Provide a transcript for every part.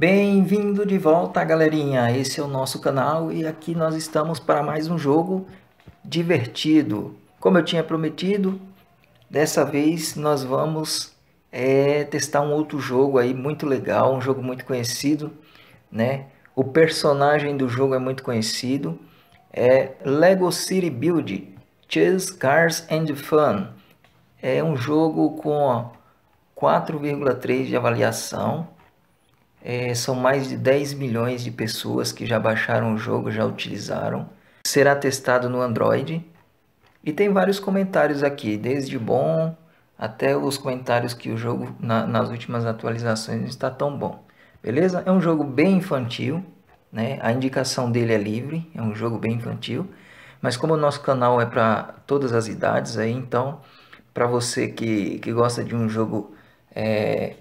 Bem-vindo de volta, galerinha. Esse é o nosso canal e aqui nós estamos para mais um jogo divertido. Como eu tinha prometido, dessa vez nós vamos é, testar um outro jogo aí muito legal, um jogo muito conhecido, né? O personagem do jogo é muito conhecido, é Lego City Build, Chase Cars and Fun. É um jogo com 4,3 de avaliação. É, são mais de 10 milhões de pessoas que já baixaram o jogo, já utilizaram. Será testado no Android. E tem vários comentários aqui, desde bom até os comentários que o jogo na, nas últimas atualizações não está tão bom. Beleza? É um jogo bem infantil, né? A indicação dele é livre, é um jogo bem infantil. Mas como o nosso canal é para todas as idades, aí então para você que, que gosta de um jogo é,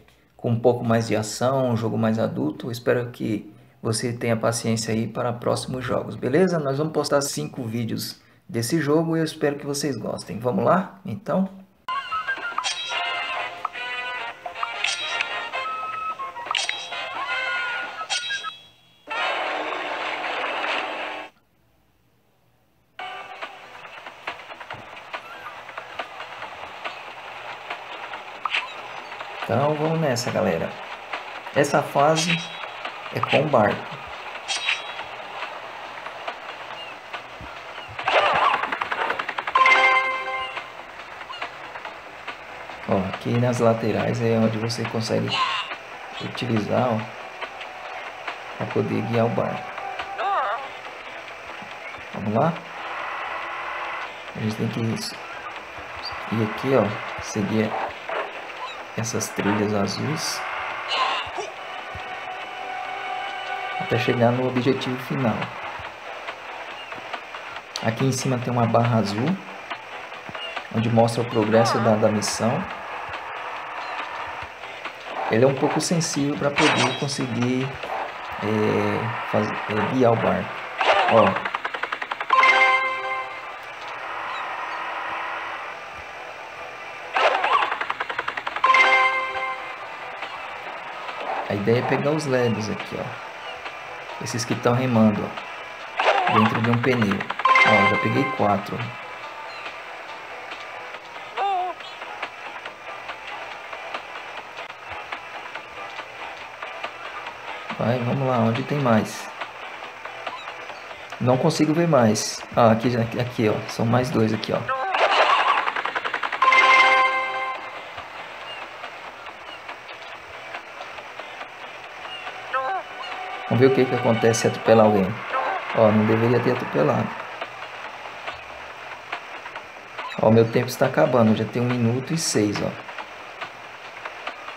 com um pouco mais de ação, um jogo mais adulto. Espero que você tenha paciência aí para próximos jogos, beleza? Nós vamos postar cinco vídeos desse jogo e eu espero que vocês gostem. Vamos lá? Então... Então vamos nessa, galera. Essa fase é com o barco. Ó, aqui nas laterais é onde você consegue utilizar para poder guiar o barco. Vamos lá? A gente tem que ir aqui, ó, seguir essas trilhas azuis até chegar no objetivo final. Aqui em cima tem uma barra azul onde mostra o progresso da, da missão. Ele é um pouco sensível para poder conseguir é, fazer, é, guiar o barco. Ó, A ideia é pegar os LEDs aqui, ó. Esses que estão remando, ó. Dentro de um pneu. Ó, já peguei quatro. Vai, vamos lá, onde tem mais? Não consigo ver mais. Ah, aqui, aqui, ó. São mais dois aqui, ó. Vamos ver o que, que acontece se atropelar alguém. Ó, não deveria ter atropelado. Ó, meu tempo está acabando. Já tem um minuto e seis, ó.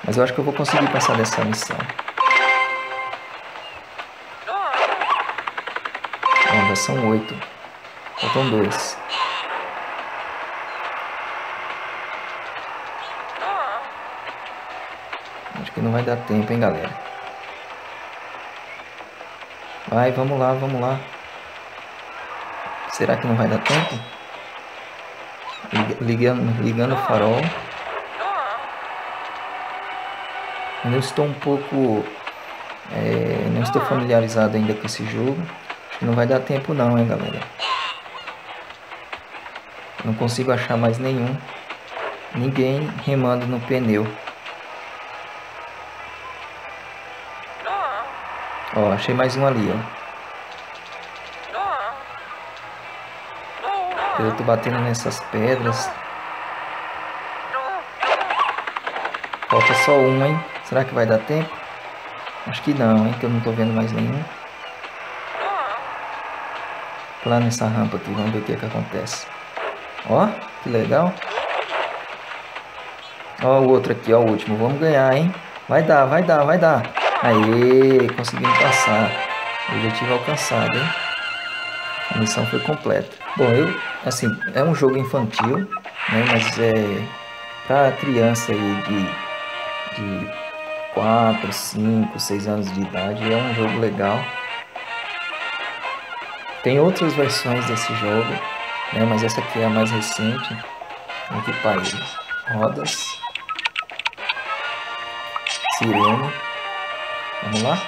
Mas eu acho que eu vou conseguir passar dessa missão. Já são oito. Faltam dois. Acho que não vai dar tempo, hein, galera. Vai, vamos lá, vamos lá. Será que não vai dar tempo? Ligando, ligando o farol. Eu estou um pouco... É, não estou familiarizado ainda com esse jogo. Não vai dar tempo não, hein, galera. Não consigo achar mais nenhum. Ninguém remando no pneu. Ó, achei mais um ali, ó. Eu tô batendo nessas pedras. Falta só um, hein? Será que vai dar tempo? Acho que não, hein? Que eu não tô vendo mais nenhum. Lá nessa rampa aqui, vamos ver o que, é que acontece. Ó, que legal. Ó o outro aqui, ó o último. Vamos ganhar, hein? Vai dar, vai dar, vai dar. Aê, conseguimos passar. Objetivo alcançado, hein? A missão foi completa. Bom, eu, assim, é um jogo infantil, né? Mas é para criança aí de, de 4, 5, 6 anos de idade, é um jogo legal. Tem outras versões desse jogo, né? Mas essa aqui é a mais recente. Vamos equipar ele. Rodas. Sirene Vamos lá?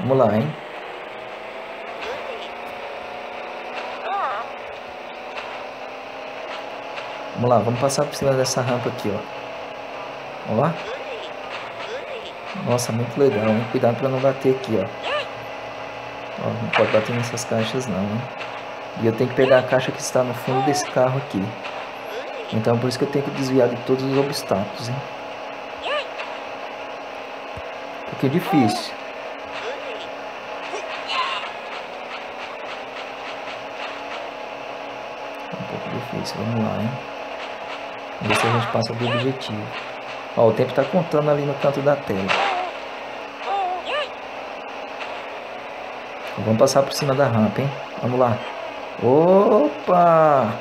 Vamos lá, hein? Vamos lá, vamos passar por cima dessa rampa aqui, ó. Vamos lá? Nossa, muito legal, hein? Cuidado para não bater aqui, ó. Ó. Não pode bater nessas caixas não? E eu tenho que pegar a caixa que está no fundo desse carro aqui. Então por isso que eu tenho que desviar de todos os obstáculos, hein? Porque é difícil. Um pouco difícil, vamos lá, hein? Vamos ver se a gente passa do objetivo. Ó, o tempo está contando ali no canto da tela. Vamos passar por cima da rampa, hein? Vamos lá. Opa!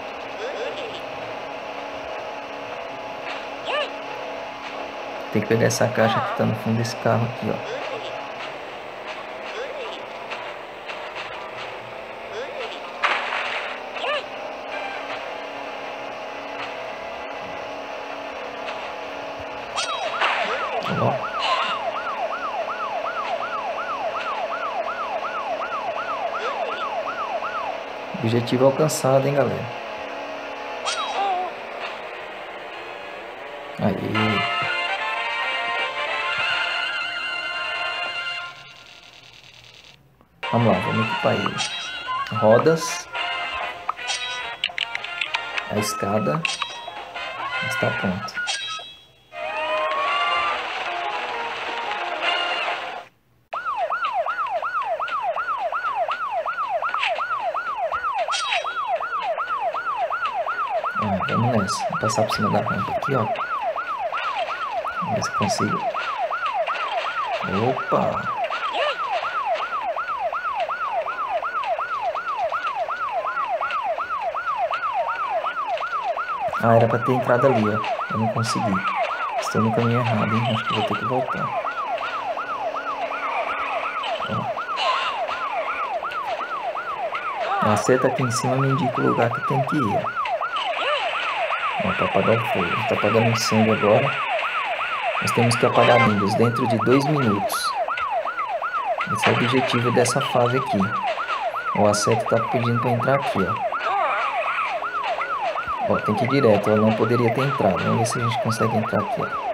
Tem que pegar essa caixa que está no fundo desse carro aqui, ó. Objetivo alcançado, hein, galera. Aí. Vamos lá, vamos equipar ele. Rodas. A escada. Está pronto. Passar por cima da rampa aqui, ó. Vamos ver se consigo. Opa! Ah, era pra ter entrado ali, ó. Eu não consegui. Estou no caminho errado, hein? Acho que vou ter que voltar. Ó. A seta aqui em cima me indica o lugar que tem que ir, ó. Para apagar o fogo. Está apagando incêndio agora. Nós temos que apagar milhas dentro de dois minutos. Esse é o objetivo dessa fase aqui. O acerto está pedindo para entrar aqui, ó. Ó, tem que ir direto. Ela não poderia ter entrado. Vamos ver se a gente consegue entrar aqui, ó.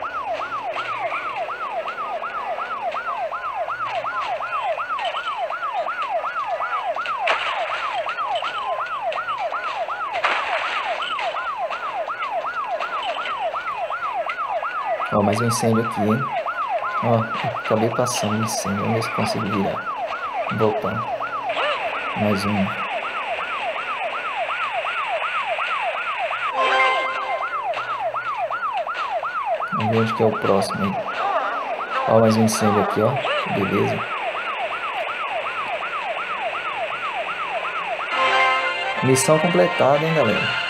Ó, mais um incêndio aqui, hein? Ó, acabei passando o incêndio. Vamos ver se consigo virar. Voltar. Mais um. Vamos ver onde que é o próximo. Ó, mais um incêndio aqui, ó. Beleza. Missão completada, hein, galera.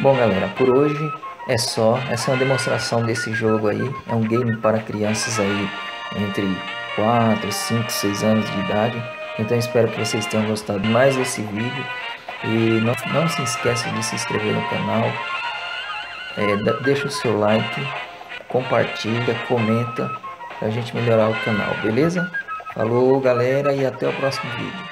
Bom galera, por hoje é só. Essa é uma demonstração desse jogo aí. É um game para crianças aí entre 4, 5, 6 anos de idade. Então espero que vocês tenham gostado mais desse vídeo. E não, não se esqueça de se inscrever no canal. É, deixa o seu like, compartilha, comenta para a gente melhorar o canal, beleza? Falou galera e até o próximo vídeo.